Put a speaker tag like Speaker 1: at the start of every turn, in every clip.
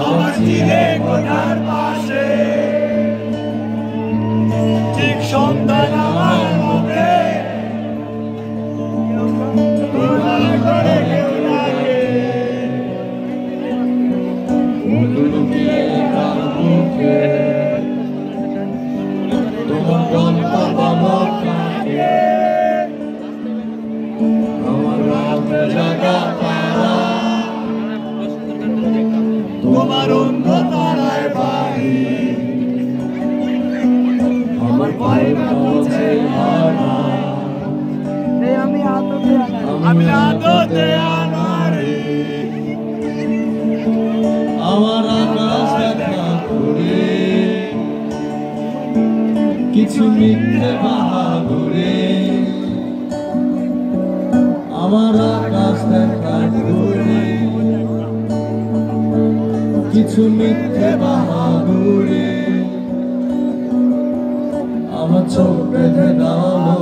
Speaker 1: আমার চিরে কোঠার পাশে আমার পায়রা বলছে আনা
Speaker 2: আমি
Speaker 1: আমার আকাশ দেখা করে। কিছু মিথ্যে বাহাদুরে আমার আকাশ দেখা করে কিছু মিথ্যে বাহাদুরে। আমার চোখ বেঁধে দাও।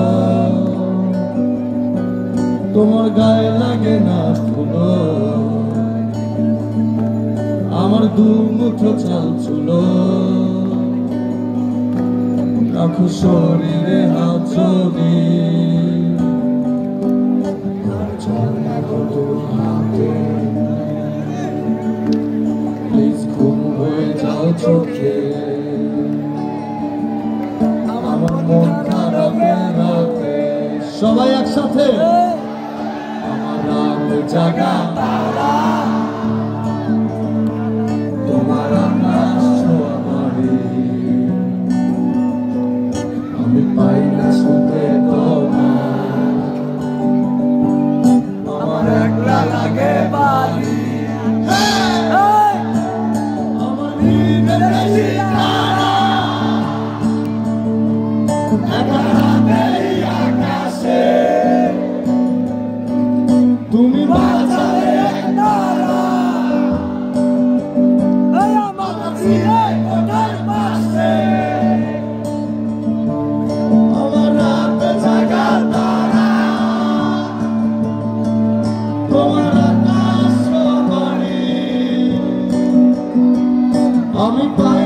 Speaker 1: তোমার গায়ে লাগে না ধুলো আমার দু মুঠো চাল ছিল রাখো শরীরে হাত চল আমার মন সবাই একসাথে। জাগা তারা তোমার আকাশ বাড়ি আমি পাই না শুতে তোমার। আমার একলা লাগে বাড়ি আমার দিনের বেশি তুমি বাঁচালে তারা।
Speaker 2: এই আমার
Speaker 1: চিরে কোঠার পাশে। আমার রাত জাগা তারা। তোমার আকাশ বাড়ি। আমি পাই